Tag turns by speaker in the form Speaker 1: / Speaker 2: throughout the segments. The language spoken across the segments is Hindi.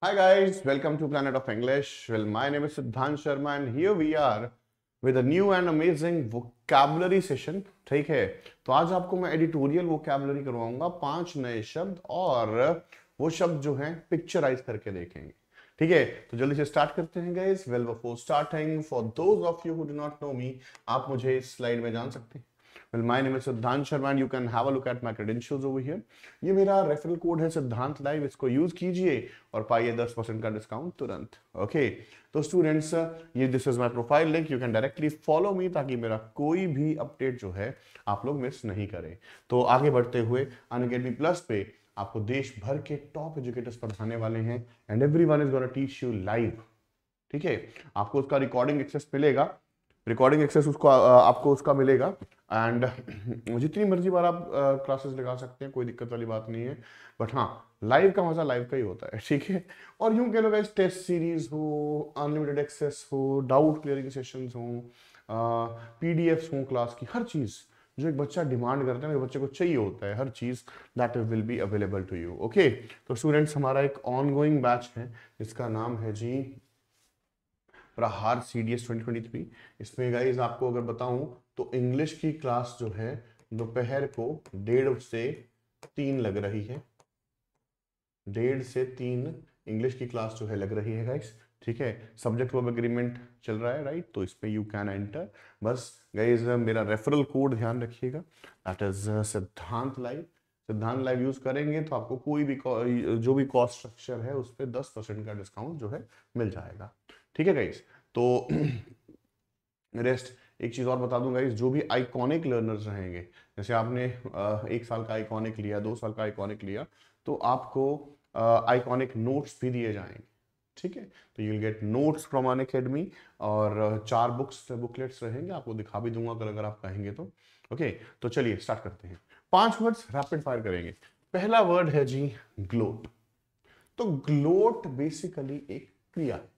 Speaker 1: Hi guys, welcome to Planet of English. Well, my name is Siddhant Sharma and here we are with a new and amazing vocabulary session. ठीक है? तो आज आपको मैं एडिटोरियल वोकेबलरी करवाऊँगा पाँच नए शब्द और वो शब्द जो हैं पिक्चराइज करके देखेंगे। ठीक है? तो जल्दी से स्टार्ट करते हैं guys well before starting for those of you who do not know me आप मुझे इस स्लाइड में जान सकते हैं। Well, my name is Siddhant Sharma and you can have a look at my credentials over here. ये मेरा रेफरल कोड है सिद्धांत लाइव इसको यूज़ कीजिए और पाइए 10 परसेंट का डिस्काउंट तुरंत। ओके तो स्टूडेंट्स ये this is my profile link you can directly follow me ताकि मेरा कोई भी अपडेट जो है आप लोग मिस नहीं करें। तो आगे बढ़ते हुए अनअकेडमी प्लस पे आपको देश भर के टॉप एजुकेटर्स पढ़ाने वाले हैं and everyone is gonna teach you live ठीक है? आपको उसका रिकॉर्डिंग एक्सेस मिलेगा। रिकॉर्डिंग एक्सेस उसको आपको उसका मिलेगा। एंड जितनी मर्ज़ी बार आप क्लासेस लगा सकते हैं, कोई दिक्कत वाली बात नहीं है। बट हाँ लाइव का मज़ा लाइव का ही होता है, ठीक है? और यूँ कह लो गाइस टेस्ट सीरीज़ हो अनलिमिटेड एक्सेस हो डाउट क्लियरिंग सेशंस हो पीडीएफ्स हो क्लास की, हर चीज़ जो एक बच्चा डिमांड करता है बच्चे को चाहिए होता है, हर चीज़ that will be available to you okay तो स्टूडेंट्स हमारा एक ऑन गोइंग बैच है, जिसका नाम है जी Prahar C D S twenty इसमें गाइज़ आपको अगर बताऊँ तो इंग्लिश की क्लास जो है, दोपहर को डेढ़ से तीन लग रही है। डेढ़ से तीन इंग्लिश की क्लास जो है लग रही है गाइस ठीक है? सब्जेक्ट वर्ब एग्रीमेंट चल रहा है राइट तो इसमें यू कैन एंटर बस गाइज़ मेरा रेफरल कोड ध्यान रखिएगा। That is Siddhant live Siddhant live use करेंगे तो आपको कोई भी जो भी कॉस्ट स्ट्रक्चर है, उस पर दस परसेंट का डिस्काउंट जो है मिल जाएगा। ठीक है गाइस तो रेस्ट एक चीज़ और बता दूँगा गाइस जो भी आइकॉनिक लर्नर्स रहेंगे, जैसे आपने एक साल का आइकॉनिक लिया, दो साल का आइकॉनिक लिया तो आपको आइकॉनिक नोट्स भी दिए जाएँगे। ठीक है? तो you will get notes from Unacademy और चार बुक्स बुकलेट्स रहेंगे, आपको दिखा भी दूँगा कल अगर आप कहेंगे तो। ओके तो चलिए स्टार्ट करते हैं। पाँच वर्ड्स रैपिड फायर करेंगे। पहला वर्ड है जी ग्लोट तो ग्लोट बेसिकली एक क्रिया है।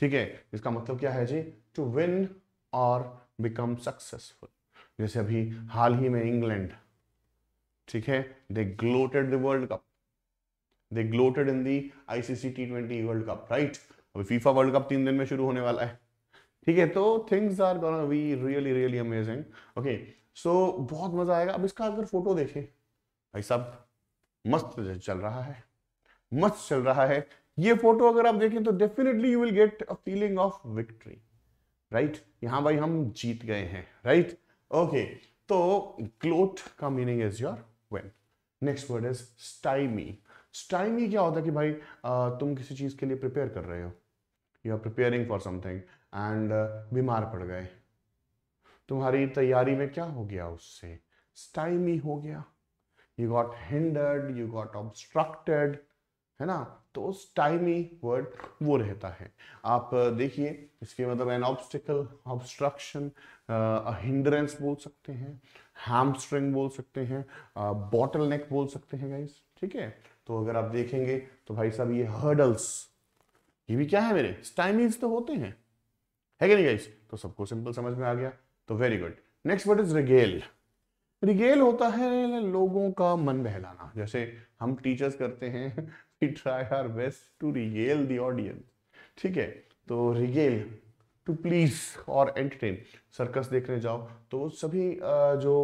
Speaker 1: ठीक है? इसका मतलब क्या है जी? टू विन और बिकम सक्सेसफुल जैसे अभी हाल ही में इंग्लैंड, ठीक है? They gloated the world cup they gloated in the ICC T twenty world cup right अभी फीफा वर्ल्ड कप तीन दिन में शुरू होने वाला है। ठीक है? तो things are gonna be really really amazing okay so बहुत मज़ा आएगा। अब इसका अगर फ़ोटो देखें। भाई साहब, मस्त चल रहा है। मस्त चल रहा है। ये फ़ोटो अगर आप देखें तो definitely you will get a feeling of victory right यहाँ भाई हम जीत गए हैं राइट ओके तो क्लोथ का meaning is your win next word is stymie stymie क्या होता है कि भाई तुम किसी चीज़ के लिए प्रिपेयर कर रहे हो। You are preparing for something and बीमार पड़ गए। तुम्हारी तैयारी में क्या हो गया उससे? स्टाइमी हो गया। You got hindered you got obstructed है ना? तो उस स्टाइमी वर्ड वो रहता है। आप देखिए, इसके मतलब एन ऑब्स्टिकल ऑब्स्ट्रक्शन हिंड्रेंस बोल सकते हैं हैमस्ट्रिंग बोल सकते हैं बॉटल नेक बोल सकते हैं गाइस ठीक है? तो अगर आप देखेंगे तो भाई साहब, ये हर्डल्स ये भी क्या है मेरे? स्टाइमीज तो होते हैं। है कि नहीं गाइस तो सबको सिंपल समझ में आ गया। तो very good next word is regale regale होता है लोगों का मन बहलाना। जैसे हम टीचर्स करते हैं we try our best to regale the audience ठीक है तो रिगेल टू प्लीज़ और एंटरटेन सर्कस देखने जाओ तो सभी जो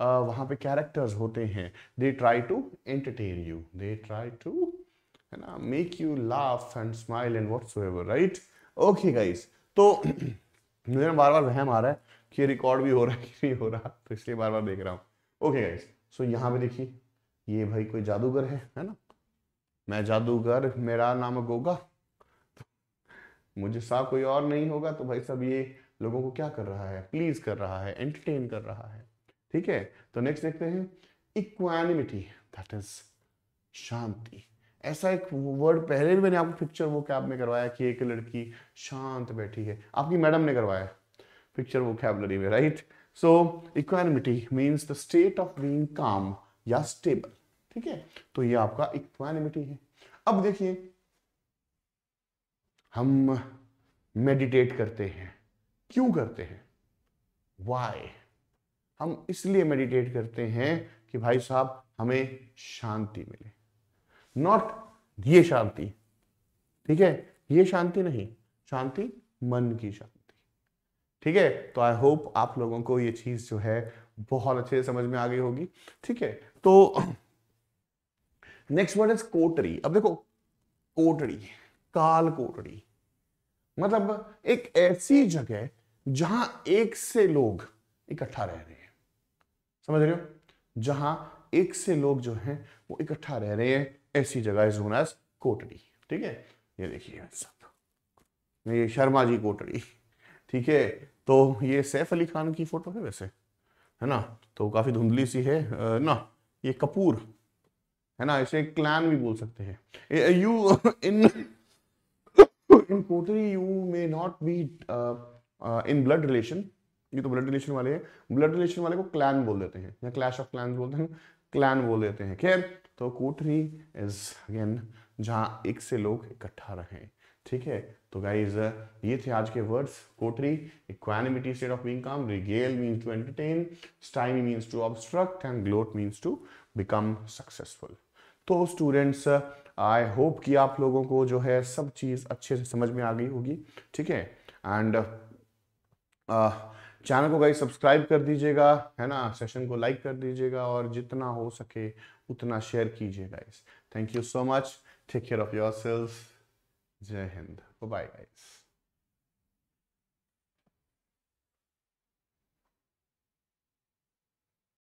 Speaker 1: वहाँ पे कैरेक्टर्स होते हैं they try to entertain you they try to है ना make you laugh and smile and what's right okay guys तो मुझे बार बार वहम आ रहा है। कि रिकॉर्ड भी हो रहा है कि नहीं हो रहा तो इसलिए बार बार देख रहा हूँ। ओके गाइस सो यहाँ पे देखिए, ये भाई कोई जादूगर है है ना? मैं जादूगर, मेरा नाम गोगा। तो मुझे सा कोई और नहीं होगा तो भाई सब ये लोगों को क्या कर रहा है? प्लीज़ कर रहा है एंटरटेन कर रहा है। ठीक है? तो नेक्स्ट देखते हैं। इक्वानिमिटी दैट इज़ शांति। ऐसा एक वर्ड पहले भी मैंने आपको पिक्चर वो कैब में करवाया कि एक लड़की शांत बैठी है। आपकी मैडम ने करवाया। वो कैबलरी में right so equanimity means the state of being calm या स्टेबल ठीक है? तो ये आपका इक्वानिमिटी है। अब देखिए, हम मेडिटेट करते हैं। क्यों करते हैं? वाई हम इसलिए मेडिटेट करते हैं कि भाई साहब, हमें शांति मिले। नॉट ये शांति, ठीक है? ये शांति नहीं, शांति मन की शांति। ठीक है? तो आई होप आप लोगों को ये चीज़ जो है बहुत अच्छे से समझ में आ गई होगी। ठीक है? तो नेक्स्ट वर्ड इज़ कोटरी अब देखो, कोटड़ी, काल कोटड़ी। मतलब एक ऐसी जगह जहाँ एक से लोग इकट्ठा रह रहे हैं। समझ रहे हो? जहाँ एक से लोग जो हैं, वो इकट्ठा रह रहे हैं। ऐसी जगह इज़ नोन एज कोटड़ी। ठीक है? ये देखिए सब। ये शर्मा जी कोटड़ी। ठीक है? तो ये सैफ अली खान की फ़ोटो है वैसे, है ना? तो काफ़ी धुंधली सी है ना? ये कपूर, है ना? इसे क्लैन भी बोल सकते हैं। You, in in coterie you may not be in blood relation ये तो ब्लड रिलेशन वाले हैं। ब्लड रिलेशन वाले को क्लैन बोल देते हैं, या क्लैश ऑफ़ क्लैन बोलते हैं क्लैन बोल देते हैं। खैर तो कोटरी इज़ अगेन जहाँ एक से लोग इकट्ठा रहे, ठीक है? तो गाइज़ ये थे आज के words coterie equanimity state of being calm regale means to entertain stymie means to obstruct and gloat means to become successful तो स्टूडेंट्स आई होप कि आप लोगों को जो है सब चीज़ अच्छे से समझ में आ गई होगी. ठीक है? एंड चैनल को गाइस सब्सक्राइब कर दीजिएगा, है ना? सेशन को लाइक कर दीजिएगा और जितना हो सके उतना शेयर कीजिए guys thank you so much take care of yourself Jai Hind bye guys